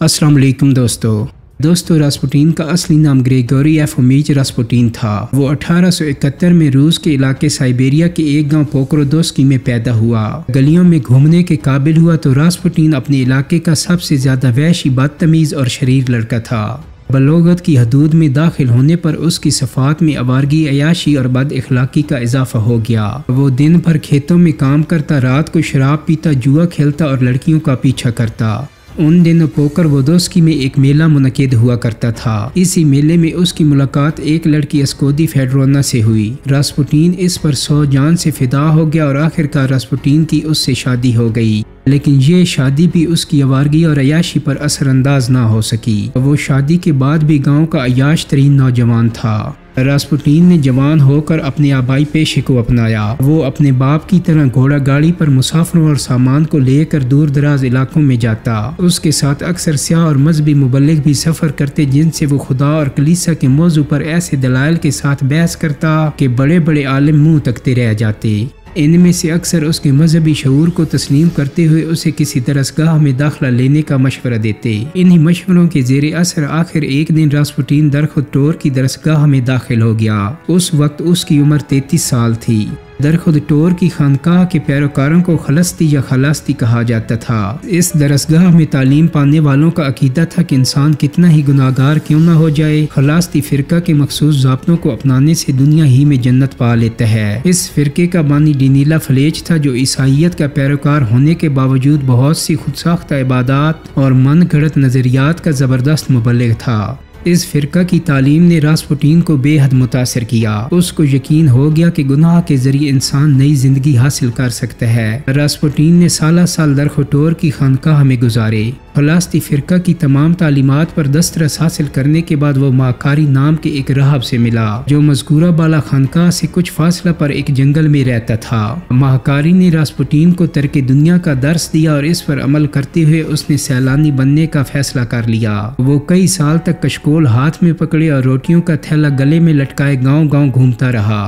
अस्सलाम वालेकुम दोस्तों। दोस्तों रास्पुटीन का असली नाम ग्रेगोरी एफ़ उमीज रास्पुटीन था। वो 1871 में रूस के इलाके साइबेरिया के एक गाँव पोक्रोदोस्की में पैदा हुआ। गलियों में घूमने के काबिल हुआ तो रास्पुटीन अपने इलाके का सबसे ज़्यादा वैशी बदतमीज और शरीर लड़का था। बलोगत की हदूद में दाखिल होने पर उसकी सफात में अवारगी, अयाशी और बद अखलाकी का इजाफा हो गया। वो दिन भर खेतों में काम करता, रात को शराब पीता, जुआ खेलता और लड़कियों का पीछा करता। उन दिनों पोकर वोदोस्की में एक मेला मुनद हुआ करता था। इसी मेले में उसकी मुलाकात एक लड़की अस्कोदी फेडरोना से हुई। रास्पुटीन इस पर सौ जान से फिदा हो गया और आखिरकार रास्पुटीन की उससे शादी हो गई। लेकिन ये शादी भी उसकी आवारगी और अयाशी पर असरअंदाज ना हो सकी। वो शादी के बाद भी गाँव का अयाश तरीन नौजवान था। रास्पुटीन ने जवान होकर अपने आबाई पेशे को अपनाया। वो अपने बाप की तरह घोड़ा गाड़ी पर मुसाफरों और सामान को लेकर दूर दराज इलाकों में जाता। उसके साथ अक्सर स्याह और मजहबी मुबलिक भी सफ़र करते, जिनसे वो खुदा और कलीसा के मौजू पर ऐसे दलाल के साथ बहस करता के बड़े बड़े आलम मुँह तकते रह जाते। इनमें से अक्सर उसके मजहबी शूर को तस्लीम करते हुए उसे किसी दरसगाह में दाखिला लेने का मशवरा देते। इन्हीं मशवरों के जेर असर आखिर एक दिन रास्पुटीन दरखुद टोर की दरसगाह में दाखिल हो गया। उस वक्त उसकी उम्र तैतीस साल थी। दरखुद टोर की खानकाह के पैरोकारों को खलस्ती या खलास्ती कहा जाता था। इस दरसगाह में तालीम पाने वालों का अकीदा था कि इंसान कितना ही गुनागार क्यों ना हो जाए। खलास्ती फिरका के मखसूस जब्तों को अपनाने से दुनिया ही में जन्नत पा लेता है। इस फिरके का बानी डिनीला फलेज था जो ईसाइत का पैरोकार होने के बावजूद बहुत सी खुद साख्ता इबादत और मन घड़त नजरियात का ज़बरदस्त मुबलिक था। इस फिरका की तालीम ने रासपुटीन को बेहद मुतासर किया। उसको यकीन हो गया कि गुनाह के ज़रिए इंसान नई ज़िंदगी हासिल कर सकता है। रासपुटीन ने साला साल दरखोटोर की खानकाह में गुजारे। फलास्ती फ़िरका की तमाम तालीमत पर दस्तरस हासिल करने के बाद वो माकारी नाम के एक राहब से मिला, जो मजकूरा बाला खानका से कुछ फासला पर एक जंगल में रहता था। महाकारी ने रासपुटीन को तरक दुनिया का दर्श दिया और इस पर अमल करते हुए उसने सैलानी बनने का फैसला कर लिया। वो कई साल तक कशकोल हाथ में पकड़े और रोटियों का थैला गले में लटकाए गाँव गाँव घूमता रहा।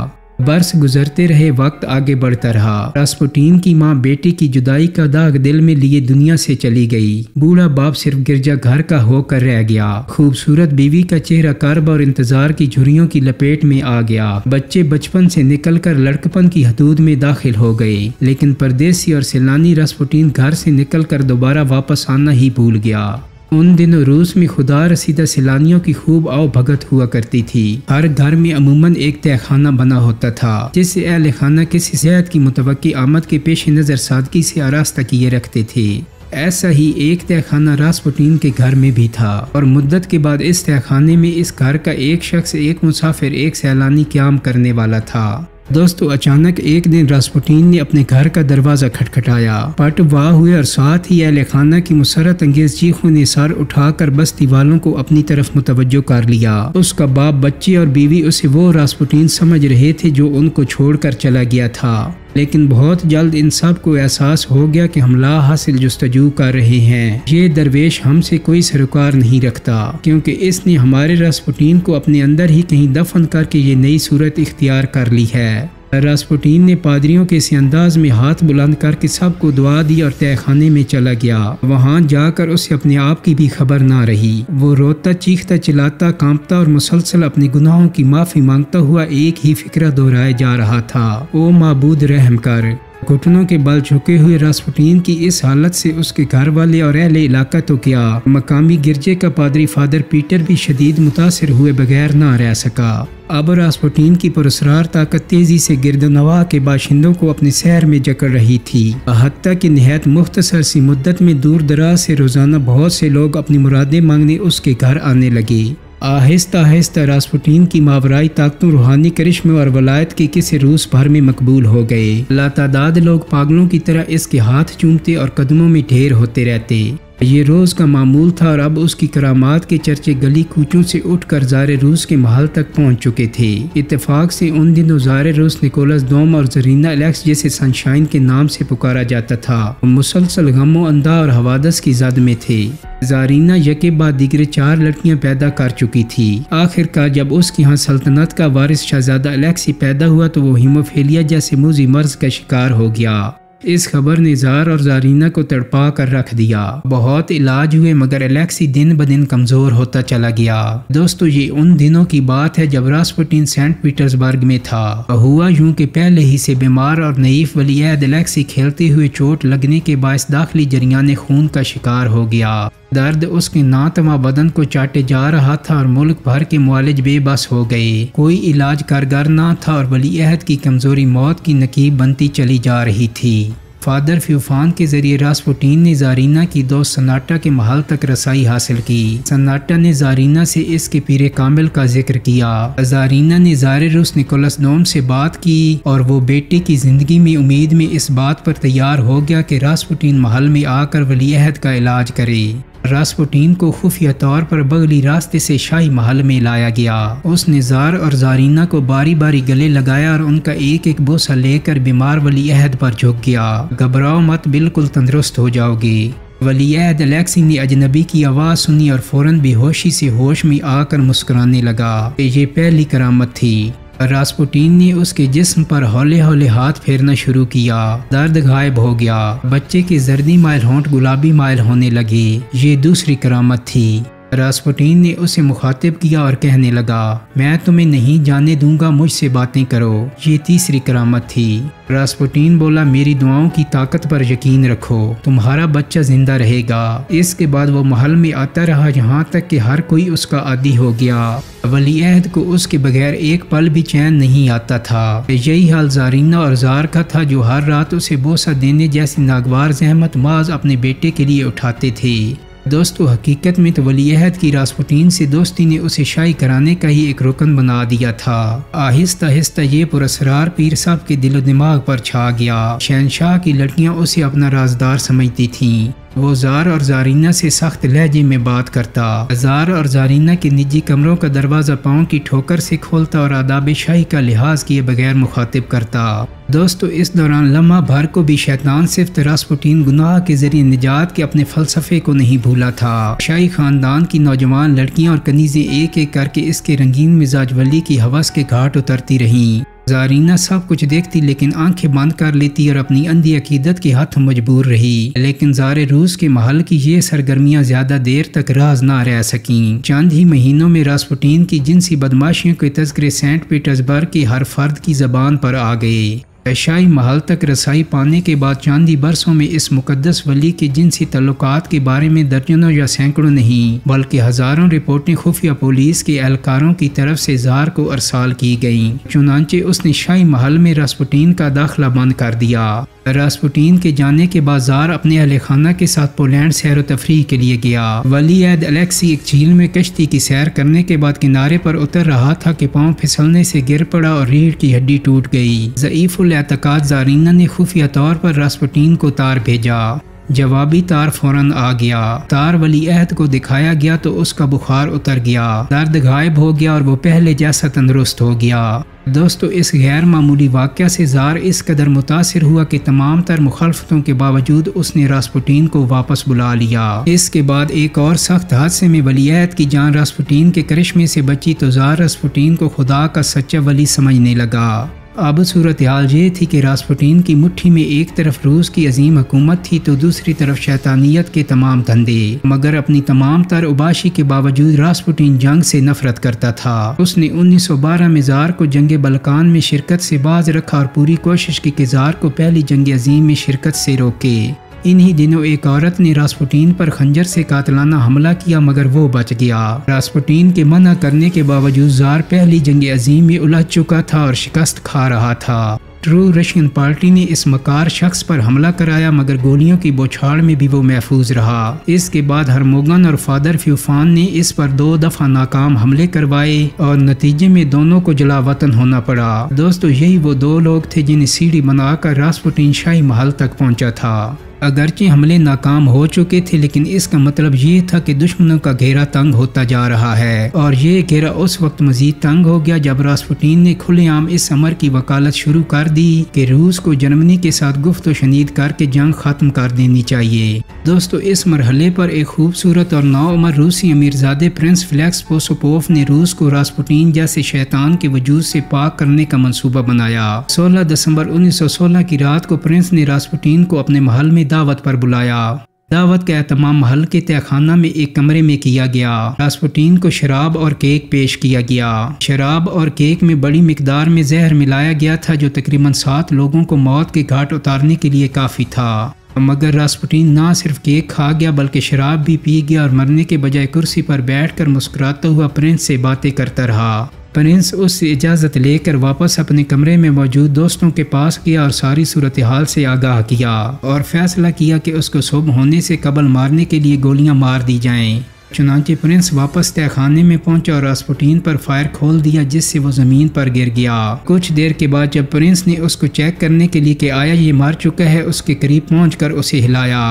बरस गुजरते रहे, वक्त आगे बढ़ता रहा। रास्पुटीन की माँ बेटी की जुदाई का दाग दिल में लिए दुनिया से चली गई। बूढ़ा बाप सिर्फ़ गिरजा घर का होकर रह गया। खूबसूरत बीवी का चेहरा कर्ब और इंतज़ार की झुरियों की लपेट में आ गया। बच्चे बचपन से निकलकर लड़कपन की हदूद में दाखिल हो गए। लेकिन परदेसी और सैलानी रास्पुटीन घर से निकलकर दोबारा वापस आना ही भूल गया। उन दिनों रूस में खुदा रसीदा सैलानियों की खूब आओ भगत हुआ करती थी। हर घर में अमूमन एक तहखाना बना होता था जिससे अहल खाना किसी सेहत की मुतव आमद के पेश नज़र सादगी से आरास्ता किए रखते थे। ऐसा ही एक तहखाना रासपुटीन के घर में भी था और मुद्दत के बाद इस तहखाने में इस घर का एक शख्स, एक मुसाफिर, एक सैलानी क्याम करने वाला था। दोस्तों, अचानक एक दिन रासपुटीन ने अपने घर का दरवाज़ा खटखटाया। पट वाह हुए और साथ ही अहल खाना की मुसरत अंगेज चीखों ने सर उठाकर बस्ती वालों को अपनी तरफ़ मुतवजो कर लिया। उसका बाप, बच्चे और बीवी उसे वो रासपुटीन समझ रहे थे जो उनको छोड़कर चला गया था। लेकिन बहुत जल्द इन सबको एहसास हो गया कि हम ला हासिल जस्तजू कर रहे हैं। ये दरवेश हमसे कोई सरोकार नहीं रखता, क्योंकि इसने हमारे रसपुटीन को अपने अंदर ही कहीं दफन करके ये नई सूरत इख्तियार कर ली है। रासपुटीन ने पादरियों के इस अंदाज में हाथ बुलंद करके सबको दुआ दी और तहखाने में चला गया। वहाँ जाकर उसे अपने आप की भी खबर ना रही। वो रोता, चीखता, चिल्लाता, कांपता और मुसलसल अपने गुनाहों की माफ़ी माँगता हुआ एक ही फ़िक्र दोहराया जा रहा था। ओ मबूद रहम कर। घुटनों के बल झुके हुए रासपुटीन की इस हालत से उसके घर वाले और अहले इलाका तो क्या? मकामी गिरजे का पादरी फादर पीटर भी शदीद मुतासर हुए बगैर ना रह सका। अब रासपुटीन की पुरस्कार ताकत तेज़ी से गिरद नवा के बाशिंदों को अपने शहर में जकड़ रही थी। हती की नहायत मुख्तसर सी मुद्दत में दूर दराज से रोज़ाना बहुत से लोग अपनी मुरादें मांगने उसके घर आने लगे। आहिस्ता आहिस्ता रासपुटीन की मावराई ताकतों, रूहानी करिश्म और वलायत के किसी रूस भर में मकबूल हो गए। लातादाद लोग पागलों की तरह इसके हाथ चूमते और कदमों में ढेर होते रहते। ये रोज़ का मामूल था और अब उसकी करामात के चर्चे गली कूचों से उठकर जार रूस के महल तक पहुँच चुके थे। इतफाक से उन दिनों जार रूस निकोलस दोम और जरीना एलेक्स जैसे सनशाइन के नाम से पुकारा जाता था। मुसलसल गमो अंदा और हवादस की जद में थे। जारीना यके बाद दिगरे चार लड़कियाँ पैदा कर चुकी थी। आखिरकार जब उसके यहाँ सल्तनत का वारिस शहजादा अलेक्सी पैदा हुआ तो वो हीमोफेलिया जैसे मुजी मर्ज का शिकार हो गया। इस खबर ने जार और जारीना को तड़पा कर रख दिया। बहुत इलाज हुए, मगर एलेक्सी दिन ब दिन कमज़ोर होता चला गया। दोस्तों, ये उन दिनों की बात है जब रासपुटिन सेंट पीटर्सबर्ग में था। हुआ यूँ कि पहले ही से बीमार और नईफ वलीद एलेक्सी खेलते हुए चोट लगने के बायस दाखिली जरियाने खून का शिकार हो गया। दर्द उसके नातवा बदन को चाटे जा रहा था और मुल्क भर के मालिज बेबस हो गए। कोई इलाज कारगर ना था और वली अहद की कमज़ोरी मौत की नकीब बनती चली जा रही थी। फादर फ्यूफान के ज़रिए रासपुटीन ने जारीना की दोस्त सन्नाटा के महल तक रसाई हासिल की। सन्नाटा ने जारीना से इसके पीरे कामिल का ज़िक्र किया। जारीना ने जार रूस निकोलस नोम से बात की और वो बेटे की ज़िंदगी में उम्मीद में इस बात पर तैयार हो गया कि रासपुटीन महल में आकर वली अहद का इलाज करे। रासपुटीन को खुफिया तौर पर बगली रास्ते से शाही महल में लाया गया। उसने जार और जारीना को बारी बारी गले लगाया और उनका एक एक बोसा लेकर बीमार वली अहद पर झुक गया। घबराओ मत, बिल्कुल तंदुरुस्त हो जाओगे। वली अहद अलेक्सी ने अजनबी की आवाज़ सुनी और फ़ौरन बेहोशी से होश में आकर मुस्कुराने लगा। ये पहली करामत थी। रासपुटीन ने उसके जिस्म पर हौले हौले हाथ फेरना शुरू किया। दर्द गायब हो गया। बच्चे की जर्दी माइल होंठ गुलाबी माइल होने लगे। ये दूसरी करामत थी। रासपुटीन ने उसे मुखातिब किया और कहने लगा, मैं तुम्हें नहीं जाने दूँगा, मुझसे बातें करो। ये तीसरी करामत थी। रासपुटीन बोला, मेरी दुआओं की ताकत पर यकीन रखो, तुम्हारा बच्चा ज़िंदा रहेगा। इसके बाद वो महल में आता रहा यहाँ तक कि हर कोई उसका आदि हो गया। वली अहद को उसके बगैर एक पल भी चैन नहीं आता था। यही हाल जारीना और जार का था, जो हर रात उसे बोसा देने जैसी नागवार, जहमत माज अपने बेटे के लिए उठाते थे। दोस्तों, हकीकत में तो वली अहद की रासपुटीन से दोस्ती ने उसे शाही कराने का ही एक रुकन बना दिया था। आहिस्ता आहिस्ता ये पुरस्कार पीर साहब के दिलो दिमाग पर छा गया। शहनशाह की लड़कियाँ उसे अपना राजदार समझती थीं। वो जार और जारीना से सख्त लहजे में बात करता। जार और जारीना के निजी कमरों का दरवाज़ा पाँव की ठोकर से खोलता और आदाब शाही का लिहाज किए बगैर मुखातिब करता। दोस्तों, इस दौरान लम्हा भर को भी शैतान सिर्फ़ तरासपुटीन गुनाह के ज़रिए निजात के अपने फलसफे को नहीं भूला था। शाही खानदान की नौजवान लड़कियाँ और कनीजें एक एक करके इसके रंगीन मिजाज वली की हवस के घाट उतरती रहीं। जारीना सब कुछ देखती लेकिन आँखें बंद कर लेती और अपनी अंधी अकीदत के हाथ मजबूर रही। लेकिन जार रूस के महल की ये सरगर्मियाँ ज़्यादा देर तक राज ना रह सकी। चंद ही महीनों में रासपुटीन की जिनसी बदमाशियों के तस्करे सेंट पीटर्सबर्ग के हर फर्द की जबान पर आ गए। शाही महल तक रसाई पाने के बाद चांदी बरसों में इस मुकदस वली के जिनसी तल्लुकात के बारे में दर्जनों या सैकड़ों नहीं, बल्कि हज़ारों रिपोर्टें खुफिया पुलिस के एहलकारों की तरफ़ से जार को अरसाल की गईं। चुनाचे उसने शाही महल में रसपुटीन का दाखिला बंद कर दिया। रासपुटीन के जाने के बाद जार अपने अहल खाना के साथ पोलैंड सैर व तफरी के लिए गया। वली ऐद अलेक्सी एक झील में कश्ती की सैर करने के बाद किनारे पर उतर रहा था कि पाँव फिसलने से गिर पड़ा और रीढ़ की हड्डी टूट गई। ज़यीफ़ुल एतकाद जारीना ने खुफिया तौर पर रासपुटीन को तार भेजा। जवाबी तार फ़ौरन आ गया। तार वली अहद को दिखाया गया तो उसका बुखार उतर गया। दर्द गायब हो गया और वो पहले जैसा तंदुरुस्त हो गया। दोस्तों, इस गैर मामूली वाक़ से जार इस कदर मुतासर हुआ कि तमाम तर मुखालफतों के बावजूद उसने रासपुटीन को वापस बुला लिया। इसके बाद एक और सख्त हादसे में वलीयत की जान रासपुटीन के करिश्मे से बची तो जार रासपुटीन को खुदा का सच्चा वली समझने लगा। अब सूरत हाल ये थी कि रासपुटीन की मुट्ठी में एक तरफ़ रूस की अजीम हुकूमत थी तो दूसरी तरफ़ शैतानियत के तमाम धंधे। मगर अपनी तमाम तर उबाशी के बावजूद रासपुटीन जंग से नफरत करता था। उसने 1912 में जार को जंग बलकान में शिरकत से बाज रखा और पूरी कोशिश की कि जार को पहली जंग अजीम में शिरकत से रोके। इन्हीं दिनों एक औरत ने रासपुटीन पर खंजर से कातलाना हमला किया, मगर वो बच गया। रासपुटीन के मना करने के बावजूद जार पहली जंग अजीम में उलझ चुका था और शिकस्त खा रहा था। ट्रू रशियन पार्टी ने इस मकार शख्स पर हमला कराया, मगर गोलियों की बौछार में भी वो महफूज रहा। इसके बाद हरमोगन और फादर फ्यूफान ने इस पर दो दफ़ा नाकाम हमले करवाए और नतीजे में दोनों को जला वतन होना पड़ा। दोस्तों, यही वो दो लोग थे जिन्हें सीढ़ी बनाकर रासपुटीन शाही महल तक पहुँचा था। अगरचे हमले नाकाम हो चुके थे, लेकिन इसका मतलब ये था कि दुश्मनों का घेरा तंग होता जा रहा है। और ये घेरा उस वक्त मजीद तंग हो गया जब रासपुटीन ने खुलेआम इस अमर की वकालत शुरू कर दी कि रूस को जर्मनी के साथ गुफ्त शनीद करके जंग खत्म कर देनी चाहिए। दोस्तों, इस मरहले पर एक खूबसूरत और नौ उमर रूसी अमीरजादे प्रिंस फ्लैक्स पोसोपोफ ने रूस को रासपुटीन जैसे शैतान के वजूद से पाक करने का मनसूबा बनाया। 16 दिसंबर 1916 की रात को प्रिंस ने रासपुटीन को अपने महल में दावत पर बुलाया। दावत का अहतमाम महल के तहखाना में एक कमरे में किया गया। रासपुटीन को शराब और केक पेश किया गया। शराब और केक में बड़ी मकदार में जहर मिलाया गया था, जो तकरीबन सात लोगों को मौत के घाट उतारने के लिए काफ़ी था। मगर रासपुटीन ना सिर्फ़ केक खा गया, बल्कि शराब भी पी गया और मरने के बजाय कुर्सी पर बैठकर मुस्कुराता हुआ प्रिंस से बातें करता रहा। प्रिंस उससे इजाज़त लेकर वापस अपने कमरे में मौजूद दोस्तों के पास गया और सारी सूरत हाल से आगाह किया और फैसला किया कि उसको सुबह होने से कबल मारने के लिए गोलियाँ मार दी जाएँ। चुनाचे प्रिंस वापस तहखाने में पहुँचा और रासपुटीन पर फायर खोल दिया, जिससे वो ज़मीन पर गिर गया कुछ देर के बाद जब प्रिंस ने उसको चेक करने के लिए कि आया ये मार चुका है, उसके करीब पहुंचकर उसे हिलाया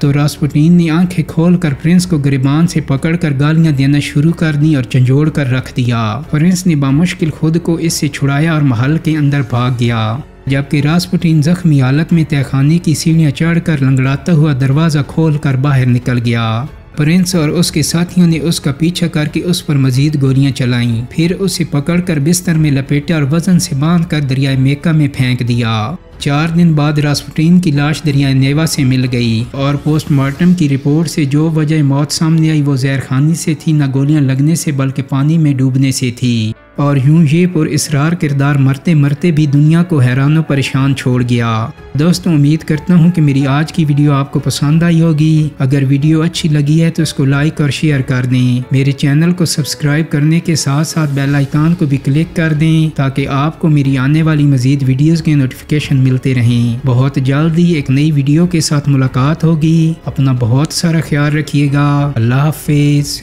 तो रासपुटीन ने आँखें खोलकर प्रिंस को गिरबान से पकड़कर गालियाँ देना शुरू कर दी और झंझोड़ कर रख दिया। प्रिंस ने बामुश्किल खुद को इससे छुड़ाया और महल के अंदर भाग गया। जबकि रासपुटीन जख्मी हालत में तहखाने की सीढ़ियाँ चढ़कर लंगड़ाता हुआ दरवाज़ा खोल कर बाहर निकल गया। प्रिंस और उसके साथियों ने उसका पीछा करके उस पर मजीद गोलियाँ चलाईं। फिर उसे पकड़कर बिस्तर में लपेटा और वज़न से बाँध कर दरियाए मेका में फेंक दिया। चार दिन बाद रास्पुटीन की लाश दरिया नेवा से मिल गई और पोस्टमार्टम की रिपोर्ट से जो वजह मौत सामने आई वो जहर खानी से थी, न गोलियाँ लगने से, बल्कि पानी में डूबने से थी। और यूँ ये पुर इसरार किरदार मरते मरते भी दुनिया को हैरान परेशान छोड़ गया। दोस्तों, उम्मीद करता हूँ कि मेरी आज की वीडियो आपको पसंद आई होगी। अगर वीडियो अच्छी लगी है तो इसको लाइक और शेयर कर दें। मेरे चैनल को सब्सक्राइब करने के साथ साथ बेल आइकान को भी क्लिक कर दें ताकि आपको मेरी आने वाली मजीद वीडियोस के नोटिफिकेशन मिलते रहें। बहुत जल्द ही एक नई वीडियो के साथ मुलाकात होगी। अपना बहुत सारा ख्याल रखिएगा। अल्लाह हाफिज़।